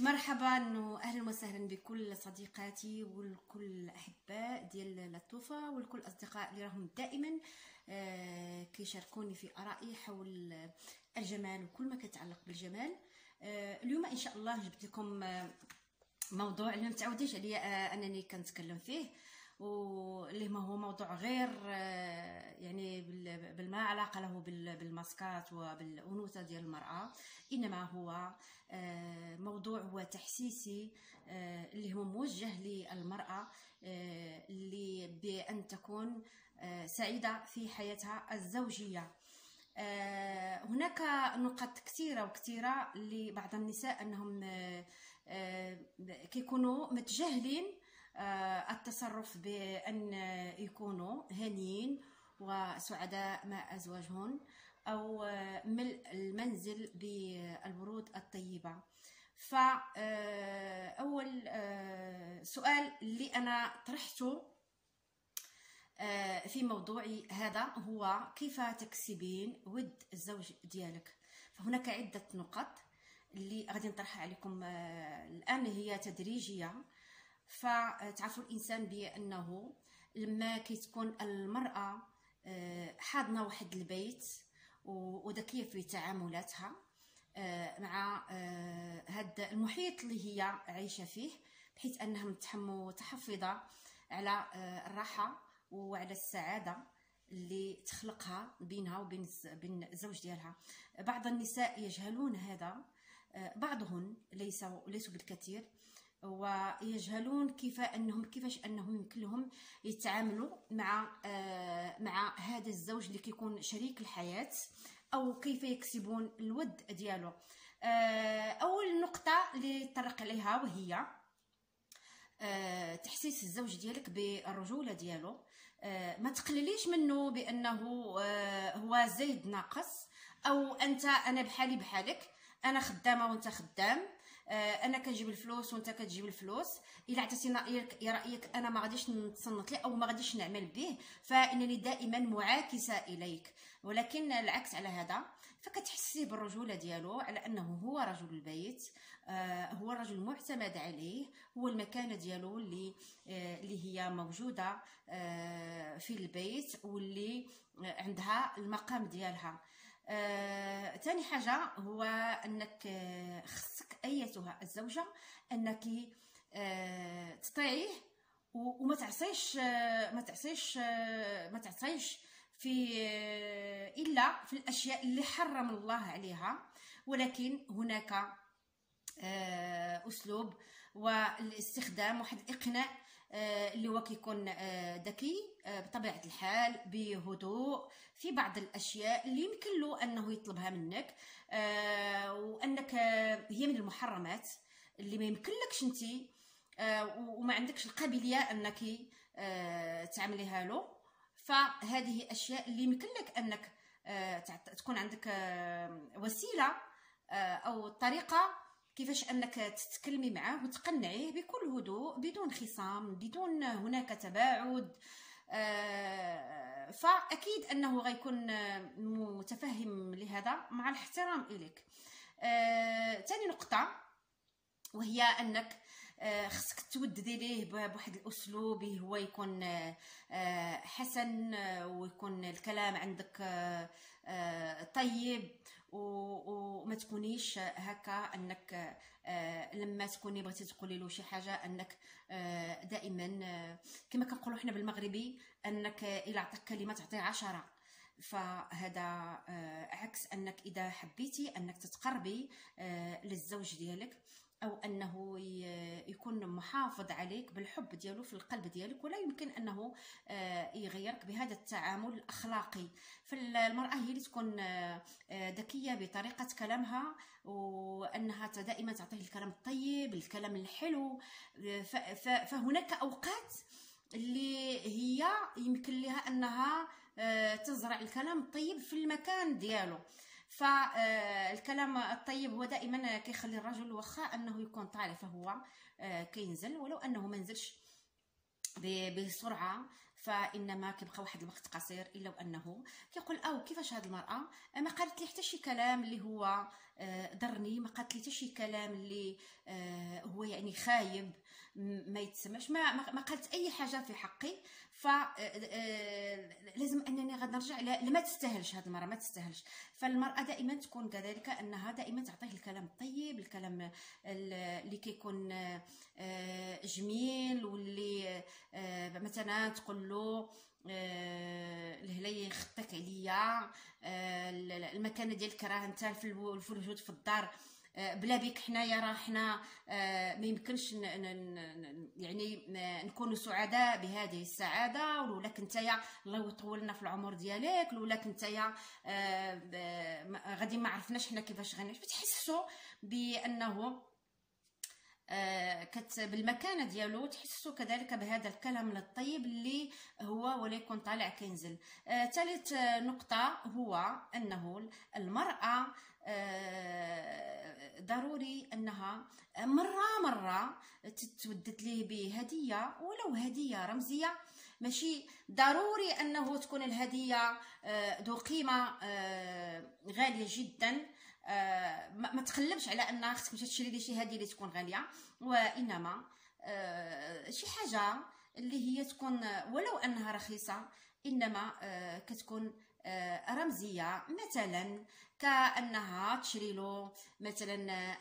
مرحبا واهلا وسهلا بكل صديقاتي وكل الاحباء ديال لطوفه وكل الاصدقاء اللي راهم دائما آه، كيشاركوني في آرائي حول الجمال وكل ما كيتعلق بالجمال. آه، اليوم إن شاء الله جبت لكم آه، موضوع اللي ما متعوديش عليا أنني كنتكلم فيه. واللي ما هو موضوع غير يعني بالما علاقة له بالماسكات وبالأنوثة ديال المرأة إنما هو آه، موضوع هو تحسيسي آه، اللي هو موجه للمرأة آه، اللي بأن تكون سعيدة في حياتها الزوجية. هناك نقط كثيرة وكثيرة لبعض النساء أنهم كيكونوا متجاهلين التصرف بأن يكونوا هانيين وسعداء مع ازواجهن أو ملء المنزل بالورود الطيبة. فاول آه، سؤال اللي أنا طرحته آه، في موضوعي هذا هو كيف تكسبين ود الزوج ديالك؟ فهناك عدة نقط اللي غادي نطرحها عليكم آه، الآن هي تدريجية. فتعرفوا الإنسان بأنه لما كتكون المرأة حاضنة واحد البيت وذكية في تعاملاتها آه، مع هذا آه، المحيط اللي هي عايشة فيه بحيث انها متحفظه على آه، الراحة وعلى السعادة اللي تخلقها بينها وبين بين الزوج ديالها. بعض النساء يجهلون هذا بعضهن ليس ليسوا بالكثير ويجهلون كيف أنهم كيفاش أنهم يمكن لهم يتعاملوا مع آه، مع هذا الزوج اللي كيكون شريك الحياة أو كيف يكسبون الود ديالو. آه، أول نقطة اللي طرق عليها وهي آه، تحسيس الزوج ديالك بالرجولة ديالو. ما تقلليش منه بأنه هو زايد ناقص أو أنت أنا بحالي بحالك أنا خدامة وأنت خدام. أنا كنجيب الفلوس وأنت كتجيب الفلوس. إلا عطيتي رايك رأيك أنا ما غاديش نتصنت ليه أو ما غاديش نعمل به فإنني دائما معاكسة إليك. ولكن العكس على هذا فكتحسي بالرجولة ديالو على أنه هو رجل البيت آه هو الرجل المعتمد عليه هو المكانة ديالو اللي آه اللي هي موجودة آه في البيت واللي عندها المقام ديالها. آه، ثاني حاجة هو أنك آه، خصك أيتها الزوجة أنك آه، تطيعيه وما تعصيش آه، ما تعصيش آه، ما تعصيش في آه، إلا في الأشياء اللي حرم الله عليها. ولكن هناك أسلوب والاستخدام واحد الإقناع آه، اللي هو كيكون آه، ذكي. آه، بطبيعة الحال بهدوء في بعض الأشياء اللي يمكن له أنه يطلبها منك وأنك هي من المحرمات اللي ما يمكنلكش أنت وما عندكش القابلية أنك تعمليها له. فهذه أشياء اللي يمكن لك انك تكون عندك وسيلة أو طريقة كيفاش أنك تتكلمي معاه وتقنعيه بكل هدوء بدون خصام بدون هناك تباعد آه، فأكيد أنه غيكون متفهم لهذا مع الاحترام إليك. ثاني آه، نقطة وهي أنك آه، خصك توددي ليه بواحد الأسلوب هو يكون حسن ويكون الكلام عندك طيب. وما تكونيش هكا أنك آه، لما تكوني بغيتي تقولي له شي حاجة أنك آه، دائما آه، كما كنقولوا حنا بالمغربي أنك الا عطاك كلمة تعطي عشرة. فهذا عكس أنك إذا حبيتي أنك تتقربي للزوج ديالك. أو أنه يكون محافظ عليك بالحب ديالو في القلب ديالك ولا يمكن أنه آه، يغيرك بهذا التعامل الأخلاقي. فالمرأة هي اللي تكون آه، ذكية بطريقة كلامها وأنها دائما تعطيه الكلام الطيب الكلام الحلو فهناك أوقات اللي هي يمكن لها أنها آه، تزرع الكلام الطيب في المكان ديالو. فالكلام الطيب هو دائما كيخلي الرجل واخا أنه يكون طالع فهو آه، كينزل ولو أنه ما نزلش بسرعة فإنما كيبقى واحد الوقت قصير إلا وأنه كيقول أو كيفاش هاد المرأة؟ ما قالت لي حتى شي كلام اللي هو ضرني ما قالت لي حتى شي كلام اللي هو يعني خايب. ما يتسمعش ما ما قالت أي حاجة في حقي. ف آه، آه، لازم أنني غادي نرجع لما تستاهلش هذه المرأة ما تستاهلش. فالمرأة دائما تكون كذلك أنها دائما تعطيه الكلام الطيب الكلام اللي كيكون آه، جميل واللي مثلا تقول له الهلاي خطك عليا المكانة ديالك راه انت في الوجود في الدار. آه، بلا بيك حنايا راه حنا آه، ما يمكنش يعني نكونوا سعداء بهذه السعادة. ولولا كنتيا الله يطول لنا في العمر ديالك. لولا كنتيا آه، غادي ما عرفناش حنا كيفاش غنعيش. بتحسوا بأنه كت بالمكانة ديالو تحسوا كذلك بهذا الكلام الطيب اللي هو وليكن طالع كينزل. ثالث نقطة هو أنه المرأة ضروري أنها مرة مرة تتودد ليه بهدية ولو هدية رمزية. ماشي ضروري أنه تكون الهدية آه، ذو قيمة آه، غالية جدا. آه، ما تقلبش على ان خصك تشري لي شي هدية اللي تكون غالية وإنما شي حاجة اللي هي تكون ولو أنها رخيصة إنما كتكون رمزية. مثلا كأنها تشري له مثلا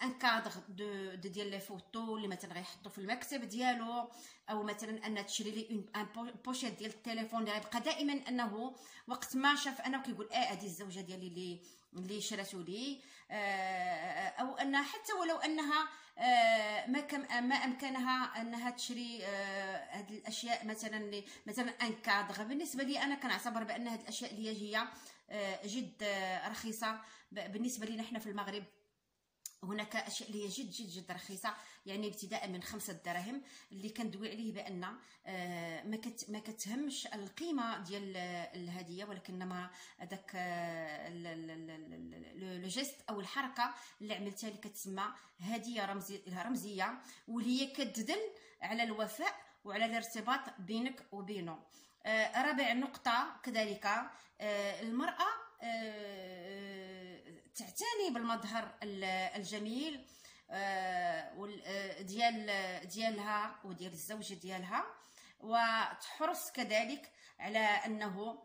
un cadre de, de ديال les photos اللي مثلا غيحطو في المكتب ديالو أو مثلا ان تشري لي une pochette ديال التليفون اللي غيبقى دائما أنه وقت ما شاف أنا كيقول آه هذه الزوجة ديالي اللي اللي شراتو لي آه أو أنها حتى ولو أنها آه ما كم ما امكانها أنها تشري آه هذه الأشياء مثلا مثلا أن كادر بالنسبة لي أنا كنعتبر بأن هذه الأشياء اللي هي جد رخيصة. بالنسبة لنا إحنا في المغرب هناك أشياء اللي هي جد جد جد رخيصة يعني ابتداء من خمسة دراهم اللي كندوي عليه بأن آه، ما كت ما كتهمش القيمة ديال الهدية ولكنما هذاك لو جيست أو الحركة اللي عملتها اللي كتسمى هدية رمزيه رمزية واللي هي كتدل على الوفاء وعلى الارتباط بينك وبينه. رابع نقطة كذلك آه، المرأة آه، تعتني بالمظهر الجميل آه، ديال ديالها وديال الزوج ديالها. وتحرص كذلك على أنه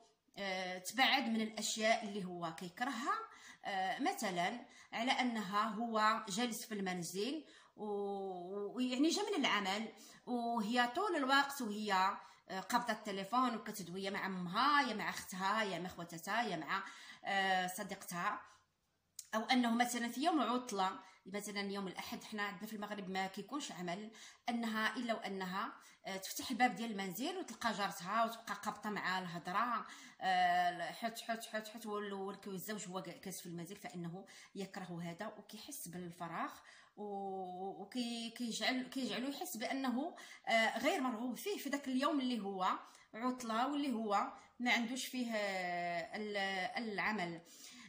تبعد من الأشياء اللي هو كيكرهها. مثلا على أنها هو جالس في المنزل ويعني جا من العمل وهي طول الوقت وهي قابضة التليفون وكتدوي يا مع أمها يا مع أختها يا مع خواتاتها يا مع آه، صديقتها. أو أنه مثلا في يوم عطلة مثلا يوم الأحد حنا عندنا في المغرب ما كيكونش عمل أنها إلا وأنها آه، تفتح الباب ديال المنزل وتلقى جارتها وتبقى قابطة مع الهضرة حت حت حت حت والزوج هو جالس في المنزل فإنه يكره هذا وكيحس بالفراغ وكيجعل كيجعلو يحس بأنه آه، غير مرغوب فيه في ذاك اليوم اللي هو عطلة واللي هو ما عندوش فيه آه، العمل.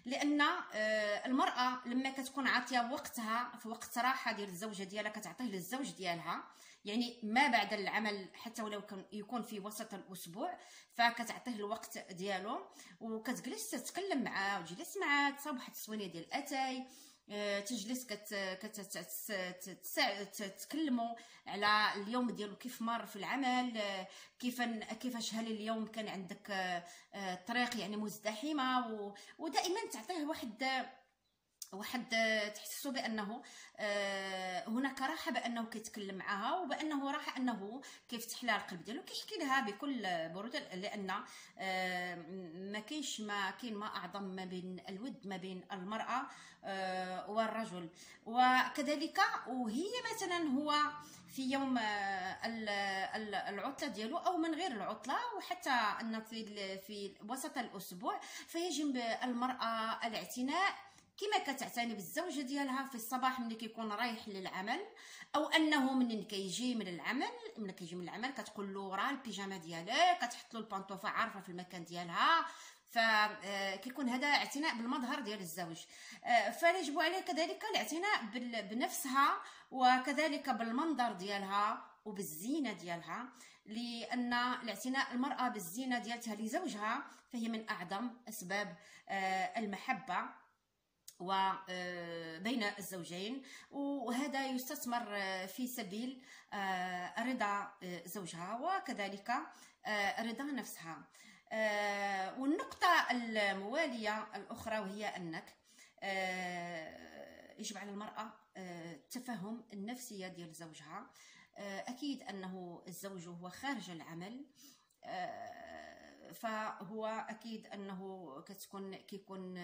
لأن آه، المرأة لما كتكون عاطية وقتها في وقت راحة ديال الزوجة ديالها كتعطيه للزوج ديالها يعني ما بعد العمل حتى ولو يكون في وسط الأسبوع فكتعطيه الوقت ديالو وكتجلس تتكلم معاه وتجلس معاه تصاوب واحد التصوينيه ديال الأتاي. آه، تجلس كت تتكلموا على اليوم ديالو كيف مر في العمل كيف كيفاش هل اليوم كان عندك آه، يعني مزدحمة ودائما تعطيه واحد واحد تحسوا بأنه هناك راحة بأنه كيتكلم معها وبأنه راحه أنه كيفتح لها القلب ديالو. كيحكي لها بكل برودة لأن ما كاينش ما كاين ما أعظم ما بين الود ما بين المرأة آه، والرجل. وكذلك وهي مثلا هو في يوم آه، العطلة ديالو أو من غير العطلة وحتى أن في في وسط الأسبوع فيجب المرأة الاعتناء كما كتعتني بالزوجه ديالها في الصباح ملي كيكون رايح للعمل أو أنه منين كيجي من العمل ملي كيجي من العمل كتقول له راه البيجامة ديالك كتحط له البانطوفه عارفة في المكان ديالها. فكيكون هذا اعتناء بالمظهر ديال الزوج. فيجب عليه كذلك الاعتناء بنفسها وكذلك بالمنظر ديالها وبالزينة ديالها لأن الاعتناء المرأة بالزينة ديالتها لزوجها فهي من أعظم أسباب المحبة. وبين آه، الزوجين. وهذا يستثمر آه، في سبيل آه، رضا زوجها وكذلك رضا نفسها. والنقطة الموالية الأخرى وهي أنك يجب على المرأة تفهم النفسية ديال زوجها. أكيد أنه الزوج هو خارج العمل. فهو أكيد أنه كتكون كيكون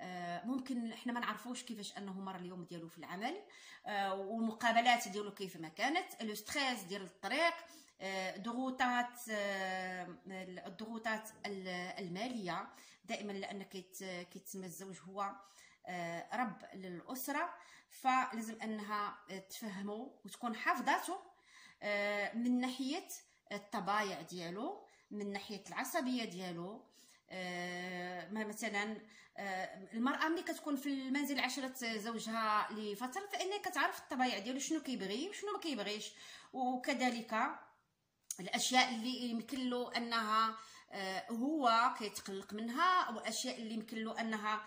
آه، ممكن إحنا ما نعرفوش كيفاش أنه مر اليوم ديالو في العمل آه، والمقابلات ديالو كيف ما كانت لو ستريس ديال الطريق آه، ضغوطات الضغوطات المالية دائما لأن كيتسمى الزوج هو رب للأسرة فلازم أنها تفهمه وتكون حافظاته من ناحية الطبايع ديالو من ناحية العصبية ديالو. آه مثلا آه المرأة ملي كتكون في المنزل عشرة زوجها لفترة فإنها كتعرف الطبايع ديالو شنو كيبغي وشنو ما كيبغيش. وكذلك الأشياء اللي يمكن له أنها آه هو كيتقلق منها والاشياء اللي يمكن له أنها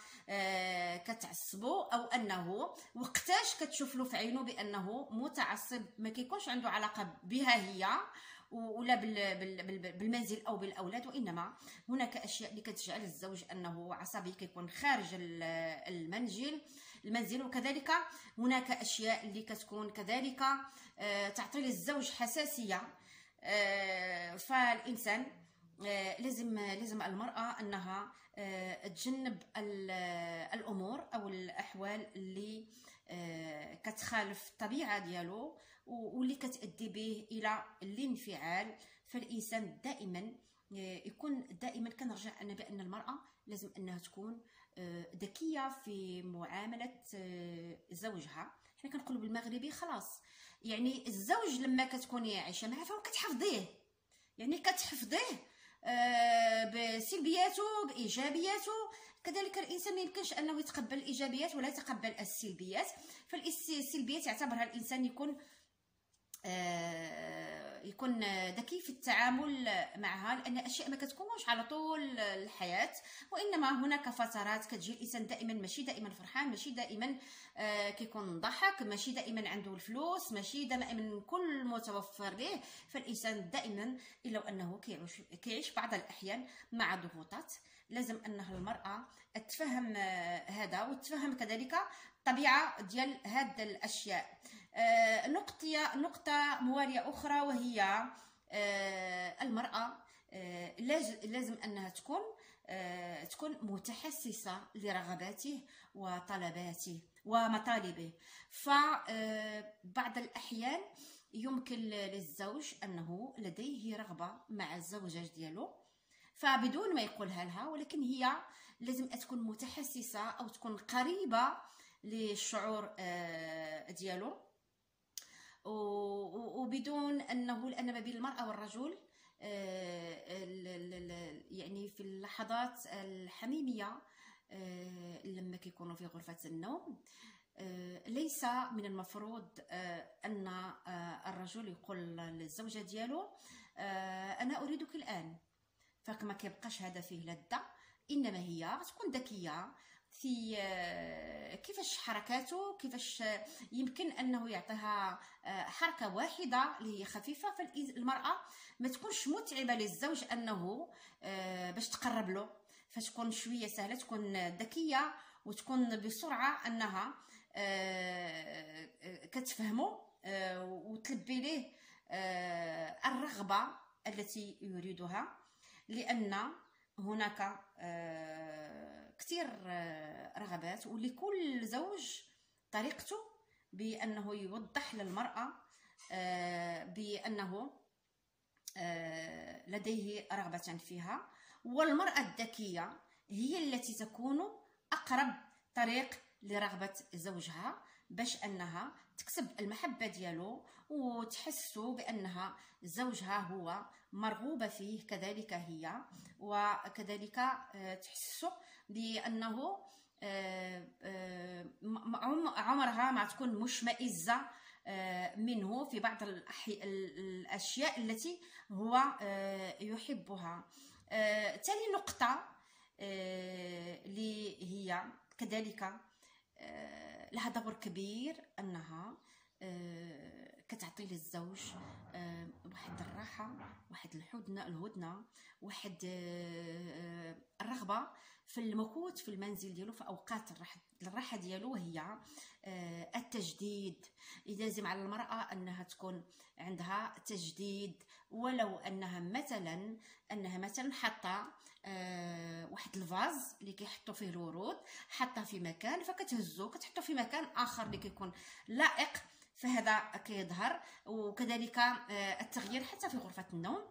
كتعصبو أو أنه وقتاش كتشوف له في عينه بأنه متعصب. ما كيكونش عنده علاقة بها هي. ولا بالمنزل أو بالأولاد وإنما هناك أشياء اللي كتجعل الزوج أنه عصبي كيكون خارج المنزل المنزل. وكذلك هناك أشياء اللي كتكون كذلك آه، تعطي للزوج حساسية آه، فالإنسان آه، لازم لازم المرأة أنها تجنب الأمور أو الأحوال اللي كتخالف الطبيعة ديالو. واللي كتأدي به إلى الانفعال. فالإنسان دائما آه، يكون دائما كنرجع أنا بأن المرأة لازم أنها تكون آه، ذكية في معاملة آه، زوجها. حنا كنقولوا بالمغربي خلاص. يعني الزوج لما كتكوني عايشه معاه فهو كتحفظيه. يعني كتحفظيه بسلبياته بإيجابياته. كذلك الإنسان ما يمكنش أنه يتقبل الإيجابيات ولا يتقبل السلبيات. فالسلبيات يعتبرها الإنسان يكون يكون ذكي في التعامل معها لأن الأشياء ما كتكونش على طول الحياة وإنما هناك فترات كتجي الإنسان دائما ماشي دائما فرحان ماشي دائما آه، كيكون ضحك ماشي دائما عنده الفلوس ماشي دائما كل متوفر ليه فالإنسان دائما إلا انه كيعيش كيعيش بعض الأحيان مع ضغوطات. لازم انها المرأة تفهم آه، هذا وتفهم كذلك الطبيعة ديال هاد الأشياء. آه، نقطة نقطة موالية أخرى وهي آه، المرأة آه، لازم أنها تكون تكون متحسسة لرغباته وطلباته ومطالبه. فبعض الأحيان يمكن للزوج أنه لديه رغبة مع الزوجة ديالو فبدون ما يقولها لها ولكن هي لازم تكون متحسسة أو تكون قريبة للشعور ديالو. وبدون انه لأن ما بين المرأة والرجل آه، يعني في اللحظات الحميمية آه، لما كيكونوا في غرفة النوم آه، ليس من المفروض أن الرجل يقول للزوجة ديالو أنا أريدك الآن. فما كيبقاش هذا فيه لذة إنما هي تكون ذكية في آه، كيفاش حركاته كيفاش يمكن أنه يعطيها آه، حركة واحدة اللي هي خفيفة. فالمراه ما تكونش متعبة للزوج أنه آه، باش تقرب له. فتكون شوية سهلة تكون ذكية وتكون بسرعة أنها كتفهمه وتلبي له الرغبة التي يريدها. لأن هناك كثير آه، رغبات ولكل زوج طريقته بأنه يوضح للمرأة آه، بأنه آه، لديه رغبة فيها. والمرأة الذكية هي التي تكون أقرب طريق لرغبة زوجها باش أنها تكسب المحبة ديالو وتحسوا بأنها زوجها هو مرغوبه فيه كذلك هي وكذلك تحسوا بانه آه، آه، عمرها ما تكون مشمئزة منه في بعض الأشياء التي هو يحبها. تالي نقطة اللي هي كذلك لها دور كبير أنها آه، كتعطي للزوج آه، واحد الراحة واحد الهدنه الهدنة واحد آه، الرغبة في المكوث في المنزل ديالو في أوقات الراحة ديالو هي التجديد. يلزم على المرأة أنها تكون عندها تجديد ولو أنها مثلا أنها مثلا حاطة آه واحد الفاز اللي كيحطوا فيه الورود حاطة في مكان فكتهزو كتحطو في مكان آخر اللي كيكون لائق فهذا كيظهر. وكذلك آه التغيير حتى في غرفة النوم.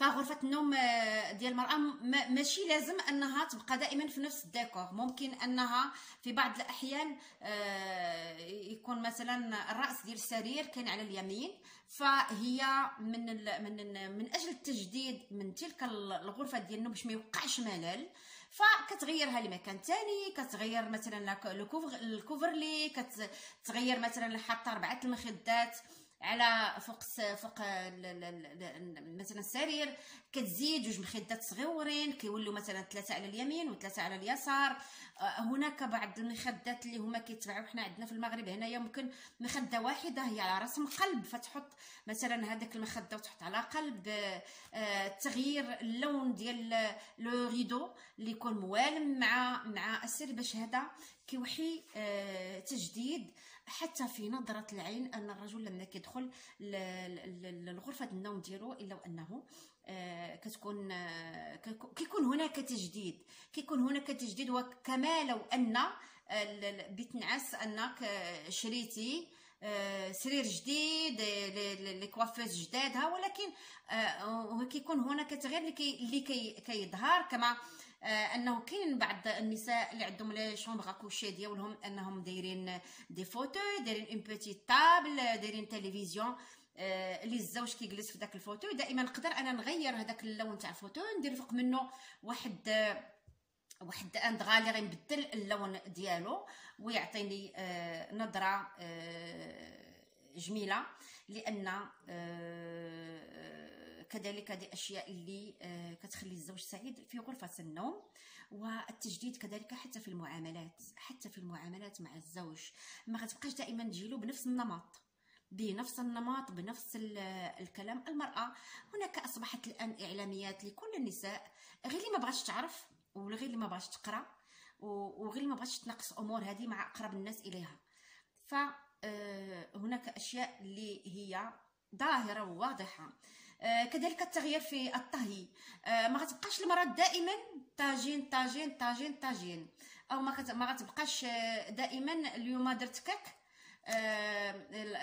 فغرفة النوم آه، ديال المرأة ماشي لازم أنها تبقى دائما في نفس الديكور. ممكن أنها في بعض الأحيان آه، يكون مثلا الرأس ديال السرير كان على اليمين فهي من من من أجل التجديد من تلك الغرفة ديال النوم باش ما يوقعش ملل فكتغيرها لمكان تاني كتغير مثلا الكوفرلي كتغير مثلا حاطه أربعة المخدات. على فوق فوق مثلا السرير كتزيد جوج مخدات صغيورين كيولوا مثلا ثلاثة على اليمين وثلاثة على اليسار. هناك بعض المخدات اللي هما كيتباعوا حنا عندنا في المغرب هنايا ممكن مخدة واحدة هي على رسم قلب فتحط مثلا هذاك المخدة وتحط على قلب. تغيير اللون ديال لو ريدو اللي يكون موالم مع مع السرير باش هذا كيوحي تجديد. حتى في نظرة العين أن الرجل لما كيدخل لغرفة النوم ديالو إلا وأنه آه، كتكون آه، كيكون هناك تجديد. كيكون هناك تجديد وكما لو أن بيت نعاس أنك شريتي سرير جديد les coiffeuses جداد ولكن كيكون هناك تغيير اللي كيظهر كما آه، أنه كاين بعض النساء اللي عندهم les chambres à coucher ديالهم أنهم دايرين des fauteuils دايرين une petite table دايرين تلفزيون آه، اللي الزوج كيجلس في داك ال fauteuil دائما نقدر أنا نغير هذاك اللون تاع ال fauteuil ندير فوق منه واحد واحد اندغا اللي غنبدل اللون ديالو ويعطيني آه، نظرة جميلة لأن كذلك هذه اشياء اللي آه، كتخلي الزوج سعيد في غرفة النوم والتجديد كذلك حتى في المعاملات حتى في المعاملات مع الزوج. ما غتبقاش دائما تجيلو بنفس النمط بنفس النمط بنفس الكلام. المرأة هناك أصبحت الآن إعلاميات لكل النساء غير اللي ما بغاش تعرف وغير اللي ما بغاش تقرأ وغير اللي ما بغاش تناقص أمور هذه مع أقرب الناس إليها. فهناك آه، أشياء اللي هي ظاهرة وواضحة. كذلك التغيير في الطهي. آه، ما غتبقاش المراه دائما طاجين طاجين طاجين طاجين. أو ما غتبقاش آه، دائما اليوم درت كاك.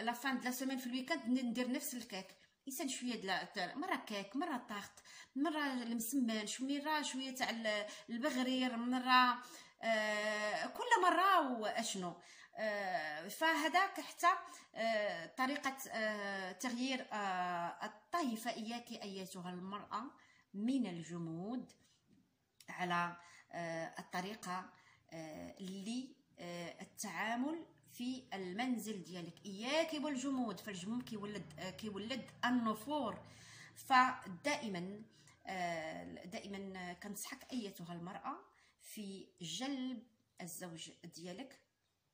لا فان لا سيمين في الويكاند ندير نفس الكاك. إنسان شوية دلا مرة كاك مرة طاغط مرة المسمن شوية شوية تاع البغرير مرة كل مرة. وأشنو؟ آه، فهذاك حتى آه، طريقة آه، تغيير الطهي فإياك أيتها المرأة من الجمود على الطريقة للتعامل في المنزل ديالك. إياك والجمود فالجمود كيولد كيولد النفور. فدائما دائما كنصحك أيتها المرأة في جلب الزوج ديالك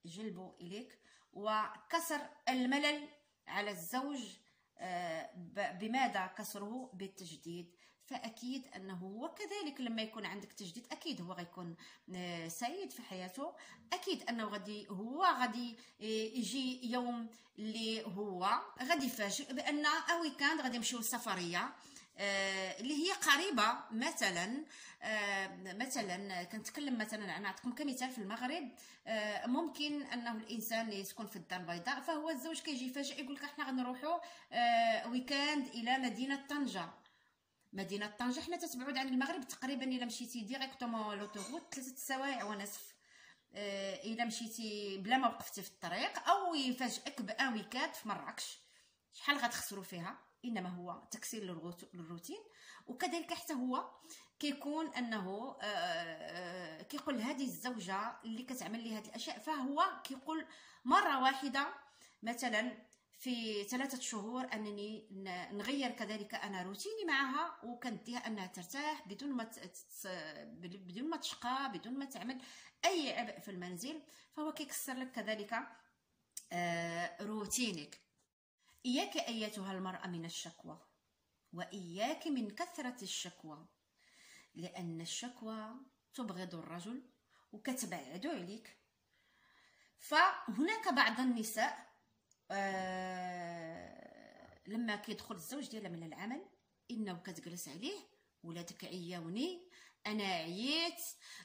جلبه إليك وكسر الملل على الزوج آه، بماذا كسره؟ بالتجديد. فأكيد أنه وكذلك لما يكون عندك تجديد أكيد هو غيكون آه، سعيد في حياته. أكيد أنه غادي هو غادي آه، يجي يوم اللي هو غادي يفاجئ بأن weekend غادي يمشيو لسفريه آه، اللي هي قريبة مثلا آه، مثلا كنتكلم مثلا أنا نعطيكم كمثال في المغرب آه، ممكن أنه الإنسان يسكن في الدار البيضاء فهو الزوج كيجي فجأة يقول لك إحنا غنروحوا weekend إلى مدينة طنجة. مدينة طنجة حنا تتبعد عن المغرب تقريبا إلا مشيتي directement l'autoroute ثلاثة سوايع ونصف آه، إلا مشيتي بلا ما وقفتي في الطريق أو يفاجئك بان weekend في مراكش. شحال غتخسروا فيها؟ إنما هو تكسير للروتين. وكذلك حتى هو كيكون أنه آه، آه، كيقول هذه الزوجة اللي كتعمل لي هذه الأشياء فهو كيقول مرة واحدة مثلا في ثلاثة شهور أنني نغير كذلك أنا روتيني معها وكنديها أنها ترتاح بدون ما بدون ما تشقى بدون ما تعمل أي عبء في المنزل فهو كيكسر لك كذلك آه، روتينك. إياك أيتها المرأة من الشكوى وإياك من كثرة الشكوى لأن الشكوى تبغض الرجل وكتبعد عليك. فهناك بعض النساء آه لما كيدخل الزوج ديالها من العمل إنه كتجلس عليه ولادك عياوني أنا عييت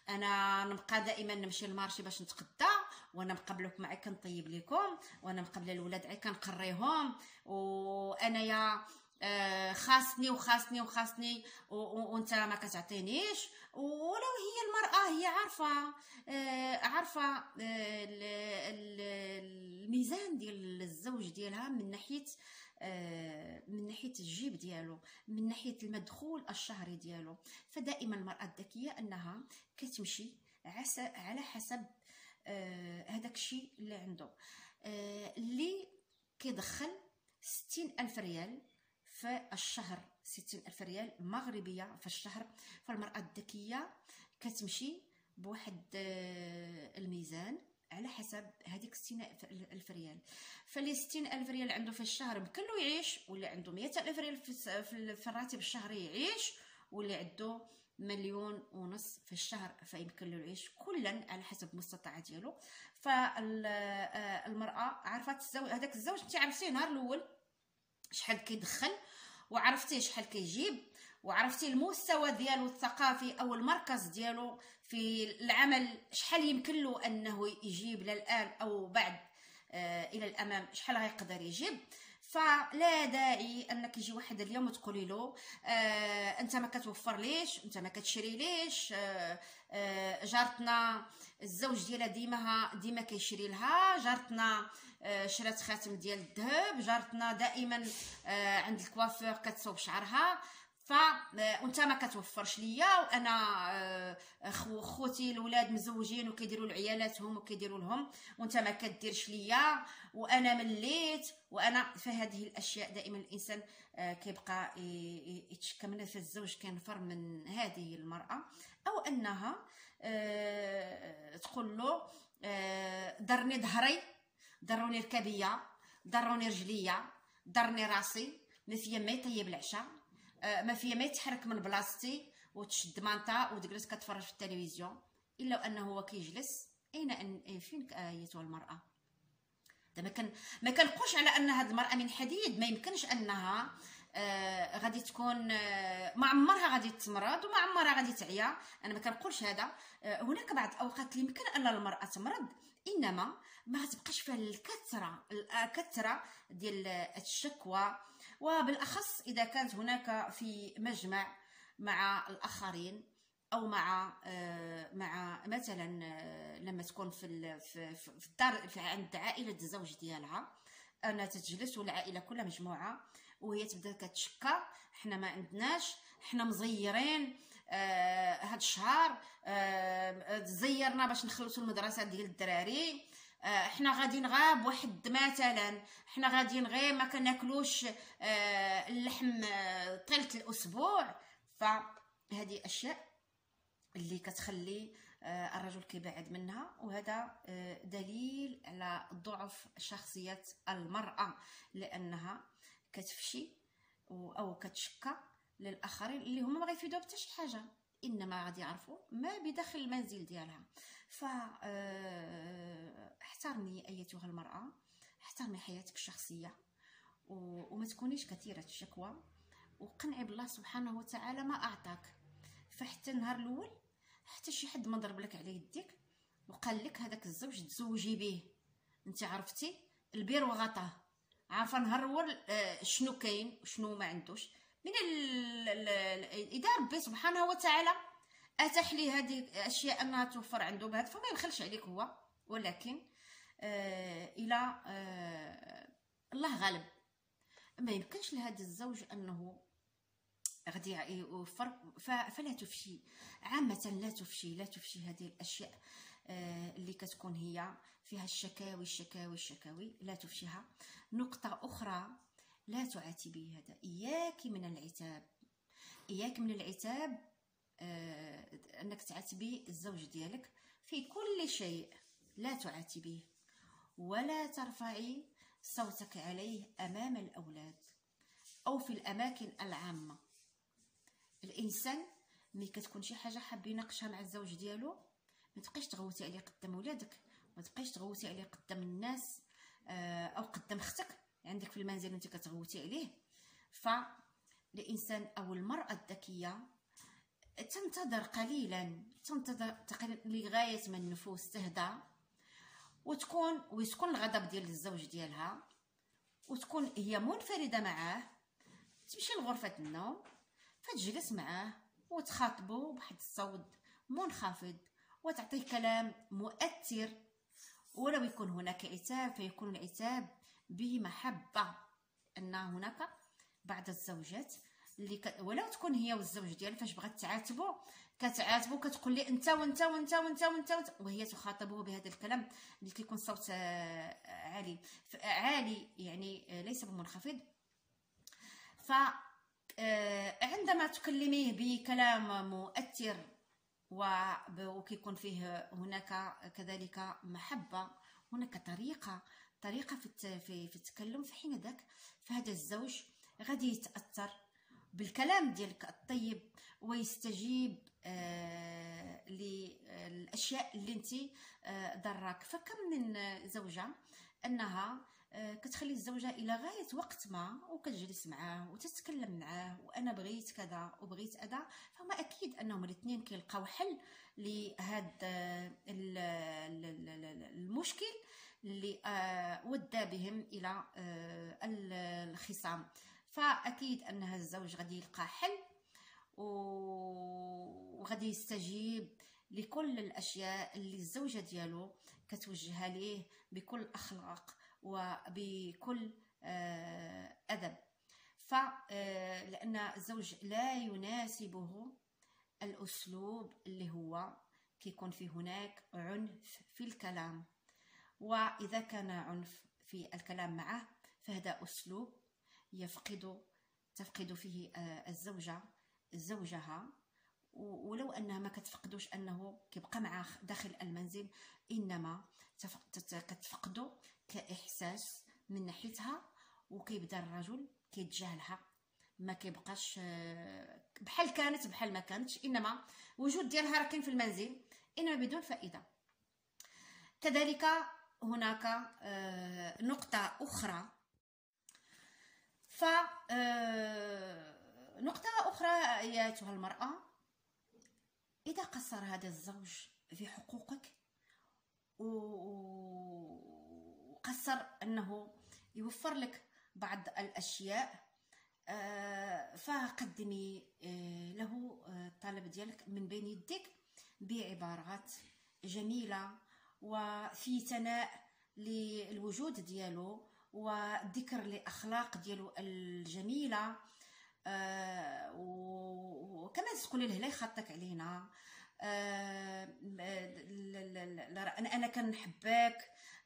أنا نبقى دائما نمشي للمارشي باش نتقدى وأنا مقابلك معي كنطيب لكم وأنا مقابله الولاد عي كنقريهم. وانايا آه خاصني وخاصني وخاصني وانت ما كتعطينيش. ولو هي المرأة هي عارفة آه عارفة آه الميزان ديال الزوج ديالها من ناحية من ناحية الجيب ديالو من ناحية المدخول الشهري ديالو. فدائما المرأة الذكية أنها كتمشي على حسب هذاك الشيء اللي عنده. اللي كيدخل ستين ألف ريال في الشهر ستين ألف ريال مغربية في الشهر. فالمرأة الذكية كتمشي بواحد آه، الميزان على حسب هذيك ستين ألف ريال. فاللي ستين ألف ريال عنده في الشهر له يعيش واللي عنده مئة ألف ريال في الراتب الشهري يعيش واللي عنده مليون ونص في الشهر فيمكن له يعيش كلا على حسب المستطاع ديالو. فالمراه آه، عرفت الزوج هذاك الزوج انت عرفتيه نهار الأول شحال كيدخل وعرفتي شحال كيجيب وعرفتي المستوى ديالو الثقافي أو المركز ديالو في العمل شحال يمكن له أنه يجيب للآن أو بعد آه إلى الأمام شحال غيقدر يجيب. فلا داعي أنك يجي واحد اليوم وتقولي له آه أنت ما كتوفر ليش؟ أنت ما كتشري ليش؟ آه آه جارتنا الزوج ديالها ديما ديما كيشري لها. جارتنا آه شرات خاتم ديال الذهب. جارتنا دائما آه عند الكوافير كتصوب شعرها ف آه، وانت ما كتوفرش ليا وأنا آه، خو خوتي الاولاد مزوجين وكيديروا لعيالاتهم وكيديروا لهم وانت ما كديرش ليا وأنا مليت وأنا فهذه الأشياء دائما الإنسان آه، كيبقى يتشكى منها فالزوج كينفر من هذه المرأة أو أنها تقول له درني ظهري دروني ركبيه دروني رجليا درني راسي فيا ما يطيب العشاء ما فيا ما يتحرك من بلاصتي وتشد مانطا وتجلس كتفرج في التلفزيون. إلا انه هو كيجلس أين ان فين ايتها المرأة؟ ما كان ما كنقولش على أن هذه المرأة من حديد. ما يمكنش أنها آه غادي تكون آه ما عمرها غادي تمرض وما عمرها غادي تعيا. أنا ما كنقولش هذا. آه هناك بعض الاوقات اللي يمكن أن المرأة تمرض. إنما ما تبقاش فيها الكثرة الكثره ديال الشكوى وبالأخص إذا كانت هناك في مجمع مع الآخرين أو مع آه، مع مثلا آه، لما تكون في في الدار عند عائلة الزوج ديالها أنا تتجلس والعائلة كلها مجموعة وهي تبدأ كتشكى حنا ما عندناش حنا مزيرين آه هاد الشهر آه زيرنا باش نخلصوا المدرسة ديال الدراري آه، حنا غادي نغاب واحد مثلا. حنا غادي غير ما كناكلوش آه، اللحم آه، طيلة الأسبوع. فهذه أشياء اللي كتخلي الرجل كيبعد منها. وهذا دليل على ضعف شخصية المرأة لأنها كتفشي أو كتشكى للآخرين اللي هما ما غيفيدوها بحتى شي حاجة. إنما غادي يعرفوا ما بداخل المنزل ديالها. ف احترمي أيتها المرأة احترمي حياتك الشخصية وما تكونيش كثيرة الشكوى وقنعي بالله سبحانه وتعالى ما أعطاك. فحتى النهار الأول حتى شي حد ما ضرب لك على يديك وقال لك هذاك الزوج تزوجي به أنت عرفتي؟ البير وغطاه. عارفة نهار الأول آه، شنو كاين وشنو ما عندوش؟ من إذا ربي سبحانه وتعالى أتاح لي هذه الأشياء أنها توفر عنده بهذا فما يبخلش عليك هو ولكن آه إلى آه الله غالب. ما يمكنش لهذا الزوج أنه غادي يوفر فلا تفشي. عامة لا تفشي لا تفشي هذه الأشياء آه، اللي كتكون هي فيها الشكاوي الشكاوي الشكاوي لا تفشيها. نقطة أخرى لا تعاتبي هذا. إياك من العتاب. إياك من العتاب آه، أنك تعاتبي الزوج ديالك في كل شيء. لا تعاتبيه ولا ترفعي صوتك عليه أمام الأولاد أو في الأماكن العامة. الإنسان ملي كتكون شي حاجة حاب يناقشها مع الزوج ديالو ما تبقيش تغوتي عليه قدام ولادك ما تبقيش تغوتي عليه قدام الناس آه، أو قدام أختك. عندك في المنزل وانت كتغوتي عليه. فالإنسان أو المرأة الذكية تنتظر قليلا تنتظر تقريبا لغاية ما النفوس تهدى وتكون ويسكن الغضب ديال الزوج ديالها وتكون هي منفردة معاه تمشي لغرفة النوم فتجلس معاه وتخاطبه بواحد الصوت منخفض وتعطيه كلام مؤثر ولو يكون هناك عتاب فيكون العتاب بمحبة أن هناك بعض الزوجات اللي ك... ولو تكون هي والزوج ديالها فاش بغات تعاتبو كتعاتبو كتقول لي انت وانت وانت وانت وانت, وانت وهي تخاطبه بهذا الكلام اللي كيكون صوت آه، عالي. عالي يعني آه، ليس بمنخفض. ف آه، عندما تكلميه بكلام مؤثر وكيكون فيه هناك كذلك محبة هناك طريقة طريقة في في التكلم في حين ذاك فهذا الزوج غادي يتأثر بالكلام ديالك الطيب ويستجيب آه للأشياء اللي انت آه ضراك فكم من زوجة أنها آه، كتخلي الزوجة إلى غاية وقت ما وكتجلس معاه وتتكلم معاه وأنا بغيت كذا وبغيت أذا. فما أكيد أنهم الاثنين كيلقاو حل لهذا المشكل اللي آه، ودى بهم آه، الخصام. فأكيد أن الزوج غادي يلقى حل وغادي يستجيب لكل الأشياء اللي الزوجة ديالو كتوجهها ليه بكل أخلاق وبكل آه، فلأن آه، الزوج لا يناسبه الأسلوب اللي هو كيكون فيه هناك عنف في الكلام. وإذا كان عنف في الكلام معه فهذا أسلوب يفقد تفقد فيه آه، الزوجة زوجها. ولو أنها ما كتفقدوش أنه كيبقى معاه داخل المنزل إنما كتفقدو كإحساس من ناحيتها وكيبدا الرجل كيتجاهلها. ما كيبقاش آه، بحال كانت بحال ما كانتش. إنما وجود ديالها راه كاين في المنزل إنما بدون فائدة. كذلك هناك آه، نقطة أخرى ف آه، نقطة أخرى أيتها المرأة إذا قصر هذا الزوج في حقوقك وقصر أنه يوفر لك بعض الأشياء آه، فقدمي آه، له الطلب ديالك من بين يديك بعبارات جميلة وفي ثناء للوجود ديالو وذكر لأخلاق ديالو الجميلة. وكمان تقولي له لا يخطك علينا. آه، أنا أنا كنحبك.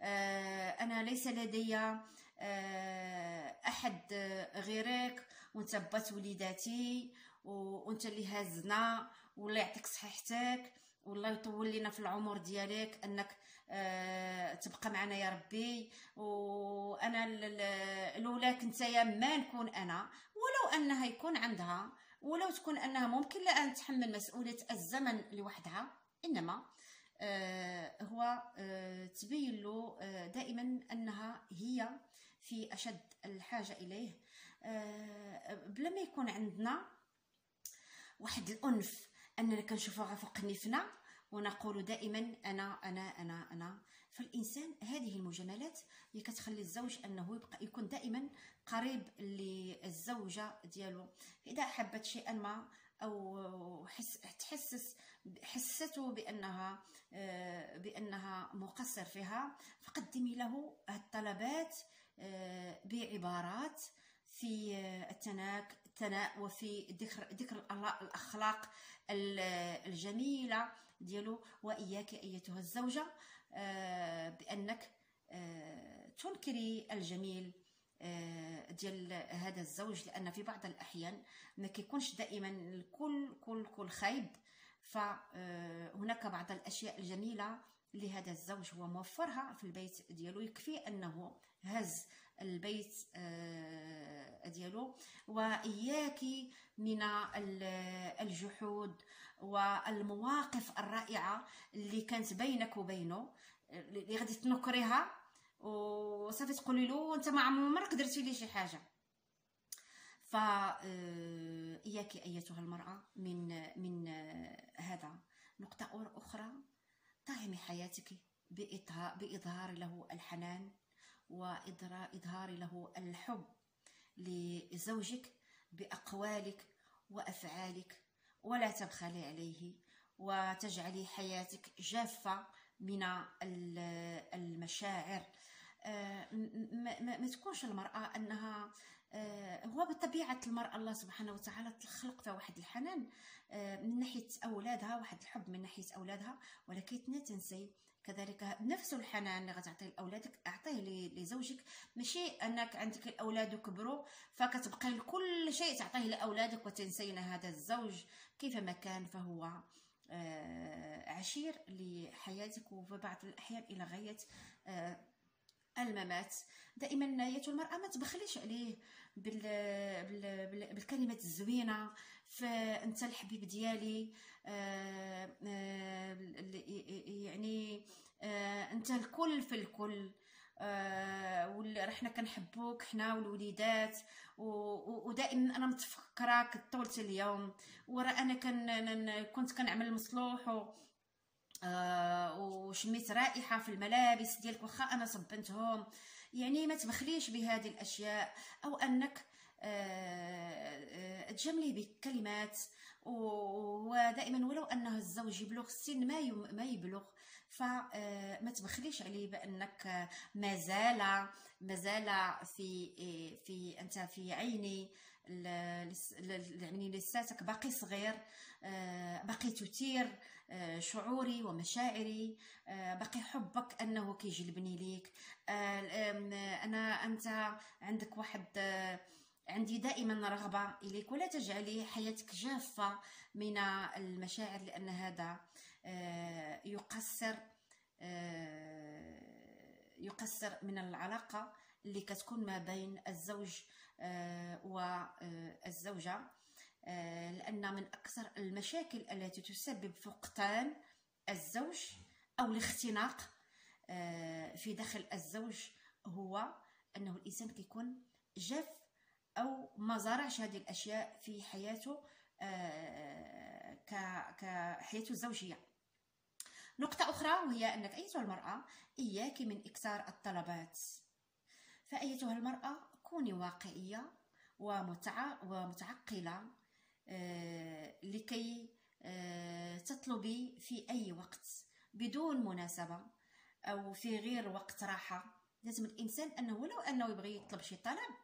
آه، أنا ليس لدي آه، أحد غيرك. وأنت بات وليداتي. وأنت اللي هازنا والله يعطيك صحيحتك. والله يطول لنا في العمر ديالك. أنك تبقى معنا يا ربي. وأنا لولاك نتايا ما نكون أنا ولو أنها يكون عندها ولو تكون أنها ممكن لا أن تحمل مسؤولية الزمن لوحدها إنما آه هو آه تبين له آه دائما أنها هي في أشد الحاجة إليه. آه بلا ما يكون عندنا واحد الأنف أننا كنشوفوها فوق كنفنا ونقول دائما أنا أنا أنا أنا. فالإنسان هذه المجاملات هي كتخلي الزوج أنه يبقى يكون دائما قريب للزوجة ديالو. إذا احبت شيئا ما أو حس تحسس حسته بأنها آه، بأنها مقصر فيها فقدمي له الطلبات آه، بعبارات في التناك الثناء وفي ذكر ذكر الأخلاق الجميلة. ديالو واياك أيتها الزوجة آه، بأنك تنكري الجميل ديال هذا الزوج لأن في بعض الأحيان ما كيكونش دائما الكل كل كل خايب. فهناك بعض الأشياء الجميلة لهذا الزوج هو موفرها في البيت ديالو يكفي أنه هز البيت آه، ديالو. وإياك من الجحود والمواقف الرائعة اللي كانت بينك وبينه اللي غادي تنكريها. وصافي تقولي له أنت ما عمرك درتي لي شي حاجة. ف آه، إياك أيتها المرأة من من هذا. نقطة أخرى طعمي حياتك بإظهار له الحنان. وإظهار له الحب لزوجك بأقوالك وأفعالك. ولا تبخلي عليه وتجعلي حياتك جافة من المشاعر. آه، ما تكونش المرأة أنها آه، هو بطبيعة المرأة الله سبحانه وتعالى خلق فيها واحد الحنان آه، من ناحية أولادها واحد الحب من ناحية أولادها ولكن تنسي كذلك نفس الحنان اللي غتعطيه لأولادك أعطيه لزوجك. ماشي أنك عندك الأولاد وكبروا فكتبقى كل شيء تعطيه لأولادك وتنسين هذا الزوج كيفما كان فهو آه، عشير لحياتك. وفي بعض الأحيان إلى غاية آه، الممات. دائما يا المرأة ما تبخليش عليه. بال... بال... بالكلمات الزوينة فانت الحبيب ديالي آه آه يعني آه انت الكل في الكل حنا كنحبوك حنا والوليدات ودائما أنا متفكراك طول اليوم ورا أنا كان كنت كنعمل مصلوح آه وشميت رائحة في الملابس ديالك واخا أنا صبنتهم يعني ما تبخليش بهذه الأشياء أو أنك آه، آه، تجملي بكلمات ودائما ولو أنه الزوج يبلغ السن ما ما يبلغ فما آه، تبخليش عليه بأنك مازال مازال في في أنت في عيني يعني لساتك باقي صغير باقي تثير شعوري ومشاعري باقي حبك أنه كيجلبني ليك. أنا أنت عندك واحد عندي دائما رغبة إليك ولا تجعلي حياتك جافة من المشاعر لأن هذا آه، يقصر آه، يقصر من العلاقة اللي كتكون ما بين الزوج آه، والزوجة لأن من أكثر المشاكل التي تسبب فقدان الزوج أو الاختناق في داخل الزوج هو أنه الإنسان كيكون جاف أو ما زرعش هذه الأشياء في حياته آه، كحياته الزوجية. نقطة أخرى وهي أنك أيتها المرأة إياك من إكثار الطلبات. فأيتها المرأة كوني واقعية ومتعقلة آه، لكي آه، تطلبي في أي وقت بدون مناسبة أو في غير وقت راحة. لازم الإنسان أنه ولو أنه يبغي يطلب شي طلب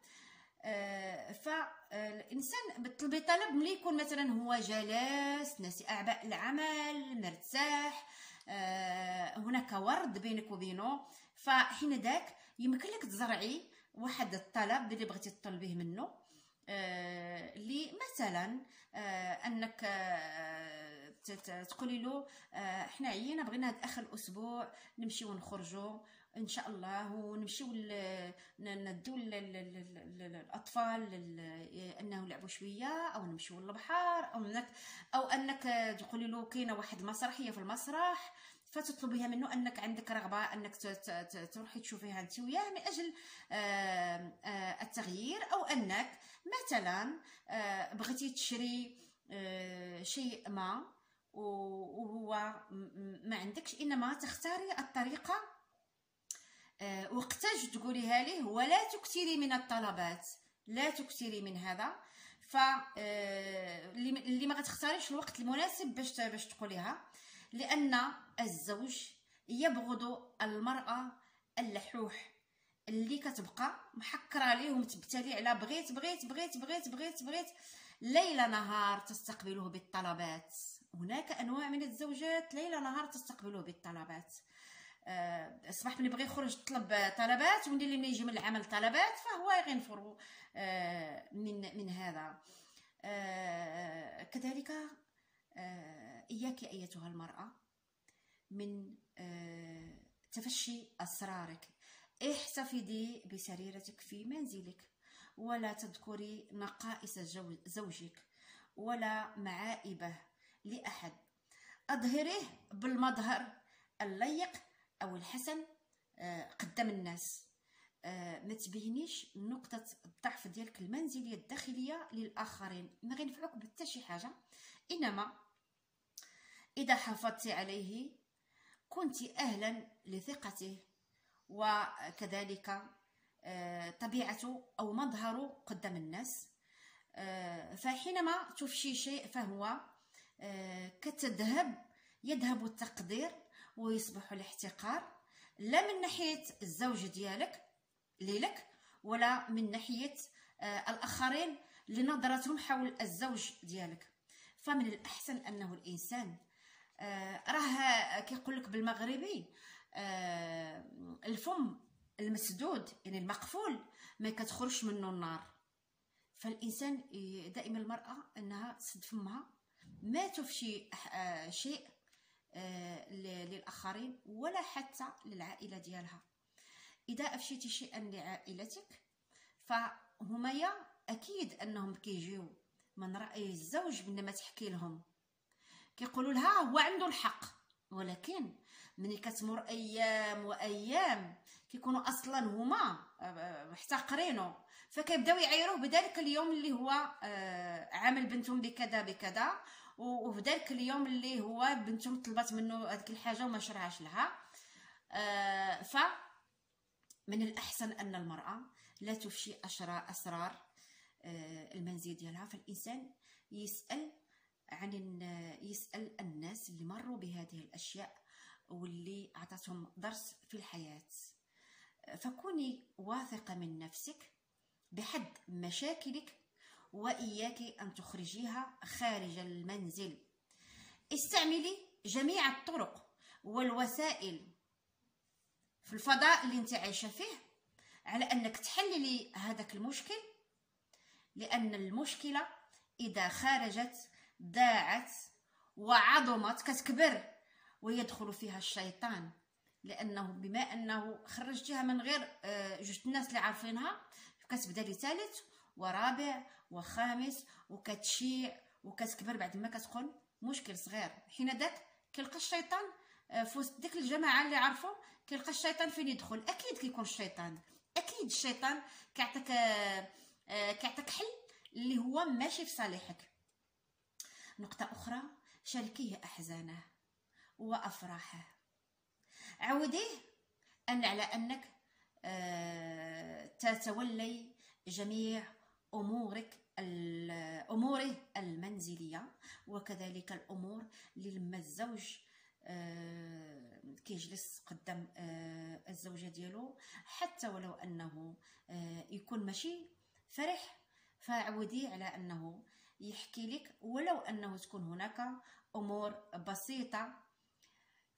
آه، فالانسان بطلبي طلب ملي يكون مثلا هو جالس ناسي أعباء العمل مرتاح هناك ورد بينك وبينه فحين ذاك يمكن لك تزرعي واحد الطلب اللي بغيتي تطلبيه منه آه، اللي مثلا أنك تقولي له إحنا عيينا بغينا هاد آخر الأسبوع نمشيو ونخرجوا إن شاء الله ونمشيو ندو الأطفال انه يلعبوا شوية أو نمشيو للبحر أو انك أو أنك تقولي له كاينة واحد مسرحية في المسرح فتطلبيها منه أنك عندك رغبة أنك تروحي تشوفيها أنت وياه من أجل التغيير أو أنك مثلا بغيتي تشري شيء ما وهو ما عندكش إنما تختاري الطريقة آه، وقتاش تقوليها ليه ولا تكثري من الطلبات لا تكثري من هذا. ف اللي ما غتختاريش الوقت المناسب باش باش تقوليها. لأن الزوج يبغض المرأة اللحوح اللي كتبقى محكرة ليه ومثبته ليه على بغيت بغيت بغيت بغيت بغيت بغيت ليل نهار تستقبله بالطلبات. هناك أنواع من الزوجات ليل نهار تستقبله بالطلبات. أه صباح ملي بغى يخرج طلب طلبات وملي اللي يجي من العمل طلبات فهو يغنفر أه من من هذا. أه كذلك إياك أيتها المرأة من أه تفشي أسرارك. احتفظي بسريرتك في منزلك ولا تذكري نقائص زوجك ولا معائبه لأحد. أظهريه بالمظهر الليق أو الحسن آه، قدام الناس. آه، ما تبينيش نقطة الضعف ديالك المنزلية الداخلية للآخرين. ما غينفعوك بحتى شي حاجة. إنما إذا حافظت عليه كنت أهلا لثقته وكذلك آه، طبيعته أو مظهره قدام الناس. فحينما تفشي شيء فهو كتذهب يذهب التقدير ويصبح الاحتقار لا من ناحية الزوج ديالك ليلك ولا من ناحية آه، الآخرين لنظرتهم حول الزوج ديالك. فمن الأحسن أنه الإنسان آه، راه كيقول لك بالمغربي آه، الفم المسدود يعني المقفول ما كتخرجش منه النار. فالإنسان دائما المرأة إنها تسد فمها ما تفشي آه، شيء آه، للآخرين ولا حتى للعائلة ديالها. إذا أفشيتي شيئا لعائلتك فهمايا أكيد أنهم كيجيو من رأي الزوج بينما تحكي لهم. كيقولوا لها هو عنده الحق. ولكن ملي كتمر أيام وأيام كيكونوا أصلا هما آه، محتقرينه. فكيبداو يعيروه بذلك اليوم اللي هو عامل بنتهم بكذا بكذا وفي ذلك اليوم اللي هو بنتهم طلبت منه هذيك الحاجة وما شرعش لها. آه ف من الأحسن أن المرأة لا تفشي أسرار آه المنزل ديالها. فالإنسان يسأل عن يسأل الناس اللي مروا بهذه الأشياء واللي عطاتهم درس في الحياة. فكوني واثقة من نفسك بحد مشاكلك وإياك أن تخرجيها خارج المنزل. استعملي جميع الطرق والوسائل في الفضاء اللي انت عايشة فيه على أنك تحللي هذاك المشكل لأن المشكلة إذا خرجت ضاعت وعظمت كتكبر ويدخل فيها الشيطان لأنه بما أنه خرجتيها من غير آه، جوج الناس اللي عارفينها كتبدا لثالث ورابع وخامس وكتشيع وكتكبر بعد ما كتكون مشكل صغير. حين ذاك كيلقى الشيطان آه، في وسط ديك الجماعة اللي عرفوا كيلقى الشيطان فين يدخل؟ أكيد كيكون الشيطان. أكيد الشيطان كيعطيك آه، كيعطيك حل اللي هو ماشي في صالحك. نقطة أخرى شاركيه أحزانه وأفراحه. عوديه أن على أنك تتولي جميع أمورك أموره المنزلية وكذلك الأمور لما الزوج آه، كيجلس قدام آه، الزوجة ديالو حتى ولو أنه آه، يكون ماشي فرح. فعودي على أنه يحكي لك ولو أنه تكون هناك أمور بسيطة.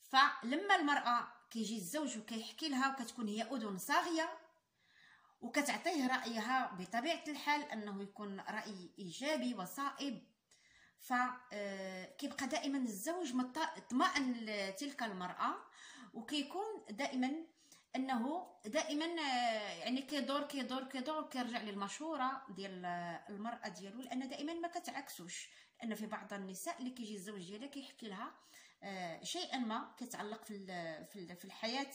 فلما المرأة كيجي الزوج وكيحكي لها وكتكون هي أذن صاغية وكتعطيه رأيها بطبيعة الحال أنه يكون رأي إيجابي وصائب. فكيبقى آه، دائما الزوج مطمئن لتلك المرأة وكيكون دائما إنه دائما آه، يعني كيدور كيدور كيدور كيرجع للمشورة ديال المرأة ديالو لأن دائما ما كتعكسوش لأن في بعض النساء اللي كيجي الزوج ديالها كيحكي لها آه، شيئا ما كيتعلق في في الحياة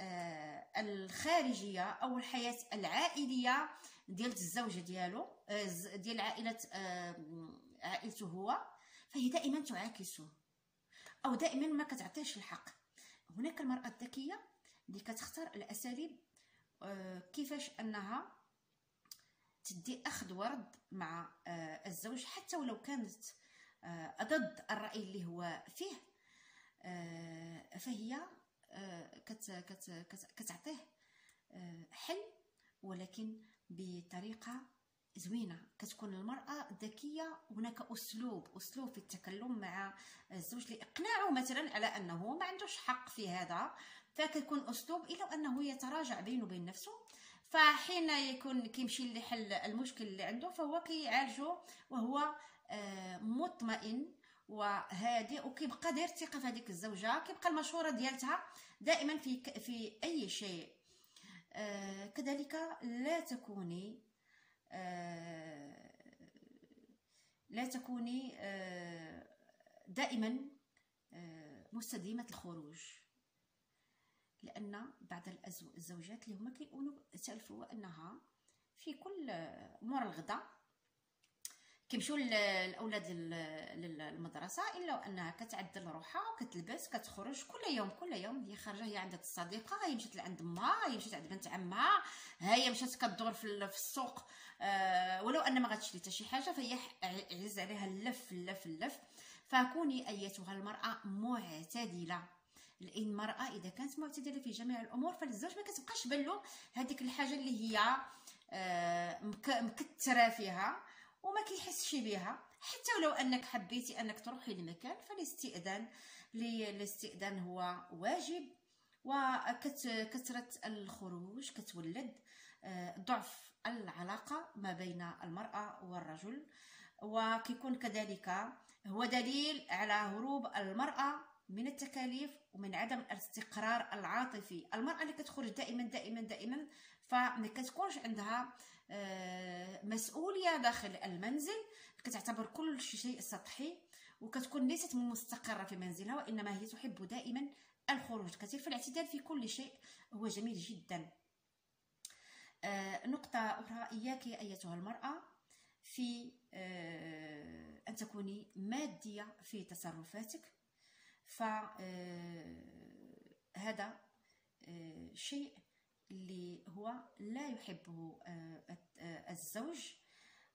آه، الخارجية أو الحياة العائلية ديال الزوجه ديالو آه، ديال عائلة آه، عائلته هو. فهي دائما تعاكسه. أو دائما ما كتعطيش الحق. هناك المرأة الذكية اللي كتختار الأساليب كيفاش أنها تدي أخذ ورد مع آه، الزوج حتى ولو كانت آه، ضد الرأي اللي هو فيه آه، فهي كت كت كت كتعطيه حل ولكن بطريقة زوينة. كتكون المرأة ذكية هناك أسلوب أسلوب في التكلم مع الزوج لإقناعه مثلا على أنه ما عندوش حق في هذا. فكيكون أسلوب الا أنه يتراجع بينه وبين نفسه. فحين يكون كيمشي لحل المشكل اللي عنده فهو كيعالجه وهو آه، مطمئن وهادئ وكيبقى داير الثقه في هذيك الزوجة كيبقى المشورة ديالتها دائما في في أي شيء. آه، كذلك لا تكوني آه، لا تكوني دائما مستديمة الخروج. لأن بعض الزوجات اللي هما كيقولوا سالفوا أنها في كل مور الغداء كيمشيو الاولاد للمدرسه إلا وأنها كتعدل روحها وكتلبس كتخرج كل يوم كل يوم. هي خارجة هي عندها الصديقة هي مشات لعند أمها هي مشات عند بنت عمها هي مشات كدور في السوق أه ولو أن ما غتشري حتى شي حاجة فهي عز عليها اللف اللف اللف. فكوني أيتها المرأة معتدلة. المراه اذا كانت معتدله في جميع الأمور فالزوج ما كتبقاش بالو هذيك الحاجة اللي هي آه، مكتره فيها وما كيحسش بها. حتى ولو انك حبيتي انك تروحي لمكان فالاستئذان الاستئذان هو واجب وكثرة الخروج كتولد آه، ضعف العلاقة ما بين المرأة والرجل. وكيكون كذلك هو دليل على هروب المرأة من التكاليف ومن عدم الاستقرار العاطفي. المرأة اللي كتخرج دائما دائما دائما فما كتكونش عندها آه، مسؤولية داخل المنزل. كتعتبر كل شيء سطحي وكتكون ليست مستقرة في منزلها وإنما هي تحب دائما الخروج. كثير فالاعتدال في كل شيء هو جميل جدا. آه، نقطة أخرى إياك أيتها المرأة في آه، أن تكوني مادية في تصرفاتك. فهذا شيء اللي هو لا يحبه آه، آه، الزوج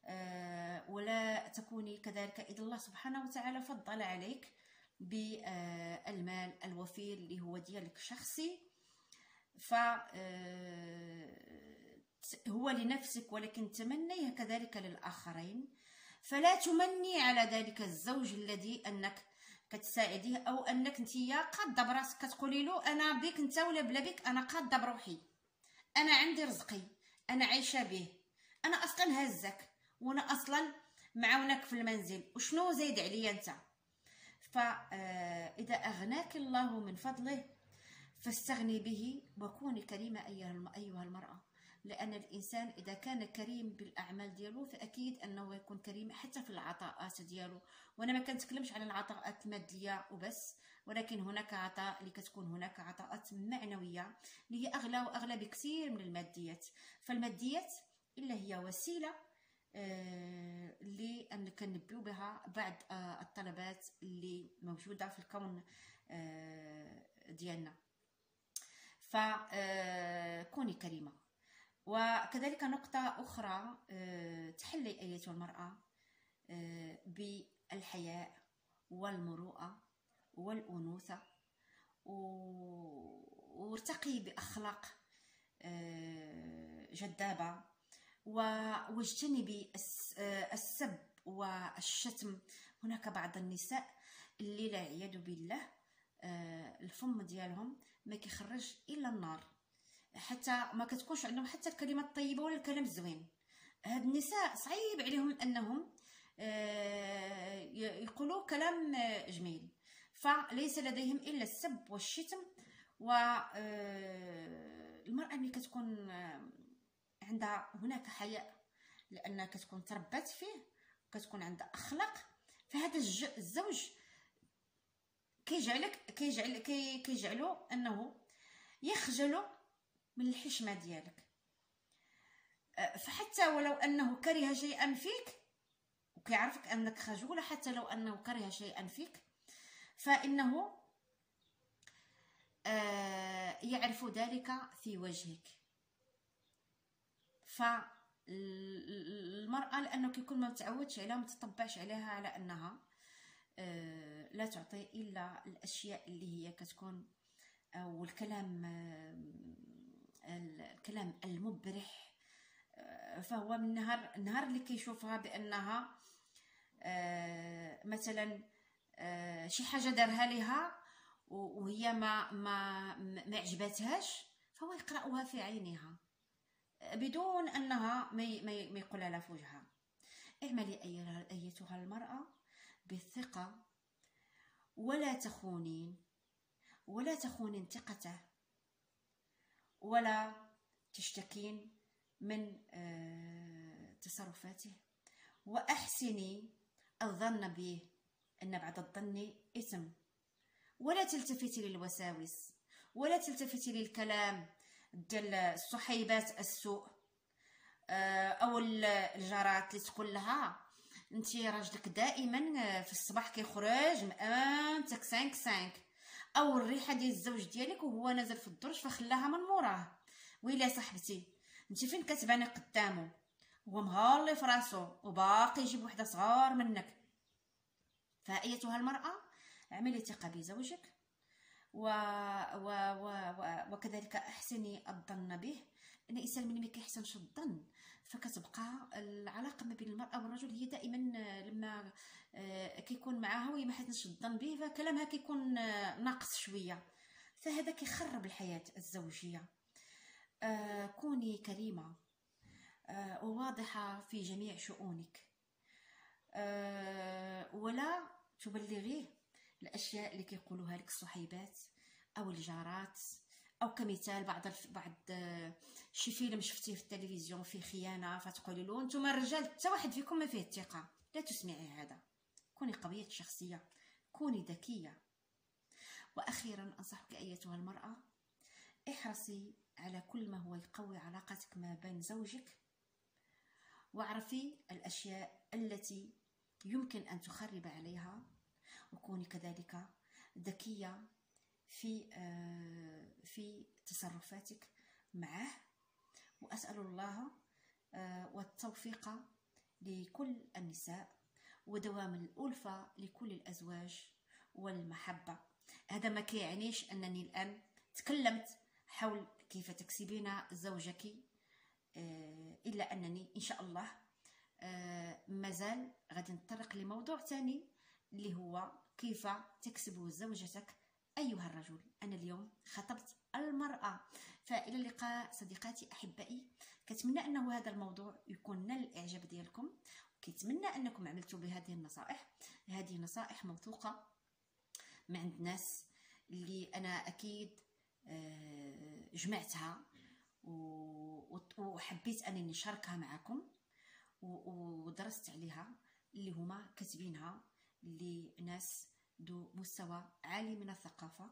آه، ولا تكوني كذلك إذا الله سبحانه وتعالى فضل عليك بالمال الوفير اللي هو ديالك شخصي ف هو لنفسك ولكن تمنيه كذلك للآخرين. فلا تمني على ذلك الزوج الذي أنك كتساعديه أو أنك نتيا قاده براسك كتقولي له أنا بك أنت ولا بلا بك أنا قاده بروحي أنا عندي رزقي أنا عايشة به أنا أصلا هزك وأنا أصلا معاونك في المنزل. وشنو زايد عليا أنت؟ فاذا آه، أغناك الله من فضله فاستغني به وكوني كريمة أيها المرأة. لأن الإنسان إذا كان كريم بالأعمال ديالو فأكيد أنه يكون كريم حتى في العطاءات ديالو. وأنا ما كنتكلمش على العطاءات المادية وبس ولكن هناك عطاء اللي كتكون هناك عطاءات معنوية اللي هي أغلى وأغلى بكثير من الماديات. فالماديات إلا هي وسيلة آه اللي كنبيو بها بعض آه الطلبات اللي موجودة في الكون آه ديالنا. فكوني آه، كريمة. وكذلك نقطة أخرى آه، تحلي أيتها المرأة آه، بالحياء والمروءة والأنوثة وارتقي بأخلاق آه، جذابة واجتنبي السب والشتم. هناك بعض النساء اللي لا عياذ بالله الفم ديالهم ما كيخرج إلا النار. حتى ما كتكونش عندهم حتى الكلمة الطيبة ولا الكلام الزوين. هاد النساء صعيب عليهم أنهم آه، يقولوا كلام جميل. فليس لديهم إلا السب والشتم و آه، المرأة اللي كتكون آه، عندها هناك حياء لأنها كتكون تربات فيه وكتكون عندها أخلاق فهذا الزوج كيجعلك كيجعل كيجعلو أنه يخجل من الحشمة ديالك. أه، فحتى ولو أنه كره شيئا فيك وكيعرفك أنك خجوله حتى لو أنه كره شيئا فيك فإنه أه، يعرف ذلك في وجهك. فلا المراه لأنه كيكون ما متعودش عليها ما تطبعش عليها على أنها آه، لا تعطي إلا الأشياء اللي هي كتكون أو الكلام المبرح فهو من نهار النهار اللي كيشوفها بأنها مثلا شي حاجة دارها لها وهي ما ما ما عجبتهاش فهو يقرأها في عينها بدون أنها ما ما يقولها لها في وجهها. اعملي أيتها المرأة بالثقة ولا تخونين ولا تخونين ثقته. ولا تشتكين من آه، تصرفاته. وأحسني الظن به أن بعد الظن إثم. ولا تلتفتي للوساوس ولا تلتفتي للكلام ديال الصحيبات السوء آه، أو الجارات اللي تقول لها انت راجلك دائما آه، في الصباح كيخرج مامتك 5 5 أو الريحه ديال الزوج ديالك وهو نازل في الدرج فخلاها من موراه. ويلي صاحبتي انت فين كتباني قدامه هو مهالي في راسو وباقي يجيب وحدة صغار منك. فأيتها المرأة اعملي ثقة بزوجك و... و... و... و... وكذلك أحسني الظن به. ان الانسان من ما كيحسنش الظن فكتبقى العلاقة ما بين المرأة والرجل هي دائما لما كيكون معاها وهي ما حسنش الظن به فكلامها كيكون آه، ناقص شوية. فهذا كيخرب الحياة الزوجية. آه، كوني كريمة وواضحة في جميع شؤونك. ولا تبلغيه الأشياء اللي كيقولوها لك الصحيبات أو الجارات أو كمثال بعض. بعض شي فيلم شفتيه في التلفزيون فيه خيانة فتقولي له أنتم الرجال حتى واحد فيكم ما فيه الثقة. لا تسمعي هذا. كوني قويه الشخصيه كوني ذكية. وأخيرا أنصحك أيتها المرأة احرصي على كل ما هو يقوي علاقتك ما بين زوجك واعرفي الأشياء التي يمكن أن تخرب عليها وكوني كذلك ذكية في آه، في تصرفاتك معه. وأسأل الله آه، والتوفيق لكل النساء. ودوام الألفة لكل الأزواج والمحبة. هذا ما كيعنيش أنني الآن تكلمت حول كيف تكسبين زوجك آه، إلا أنني إن شاء الله مازال غادي نتطرق لموضوع ثاني اللي هو كيف تكسب زوجتك أيها الرجل. أنا اليوم خطبت المرأة. فإلى اللقاء صديقاتي أحبائي كتمنى أنه هذا الموضوع يكون نال الإعجاب ديالكم. كيتمنى أنكم عملتوا بهذه النصائح. هذه نصائح موثوقة من عند ناس اللي أنا أكيد آه، جمعتها وحبيت أنني نشاركها معكم ودرست عليها اللي هما كاتبينها لناس ذو مستوى عالي من الثقافة.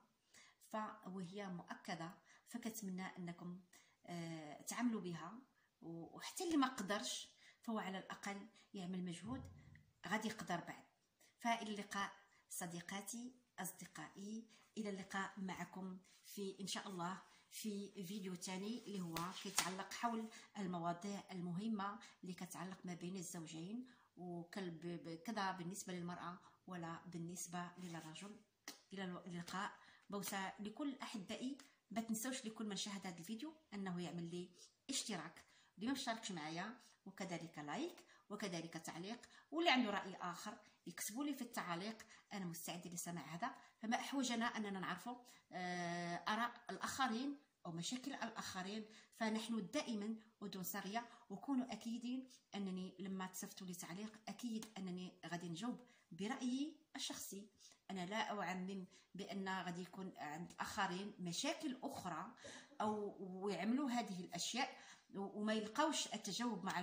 وهي مؤكدة فكتمنى أنكم آه، تعملوا بها وحتى اللي ما قدرش فهو على الأقل يعمل مجهود غادي يقدر بعد. فإلى اللقاء صديقاتي أصدقائي. إلى اللقاء معكم في إن شاء الله في فيديو تاني اللي هو كيتعلق حول المواضيع المهمة اللي كتعلق ما بين الزوجين وكذا كذا بالنسبة للمرأة ولا بالنسبة للرجل. إلى اللقاء. بوسة لكل أحبائي. ما تنسوش لكل من شاهد هذا الفيديو أنه يعمل لي اشتراك. اللي ما اشتركش معايا. وكذلك لايك وكذلك تعليق واللي عنده رأي آخر يكتبوا لي في التعاليق أنا مستعد لسماع هذا. فما أحوجنا أننا نعرف آه، آراء الآخرين أو مشاكل الآخرين. فنحن دائما أذن صاغية وكونوا أكيدين أنني لما تصفتوا لي تعليق أكيد أنني غادي نجاوب برأيي الشخصي. أنا لا أعمم بأن غادي يكون عند الآخرين مشاكل أخرى أو ويعملوا هذه الأشياء. وما يلقاوش التجاوب مع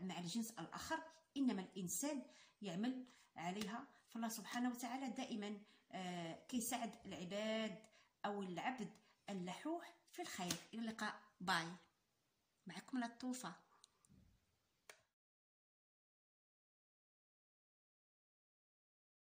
مع الجنس الآخر. إنما الإنسان يعمل عليها. فالله سبحانه وتعالى دائما آه، كيساعد العباد أو العبد اللحوح في الخير. إلى اللقاء. باي. معكم لطوفة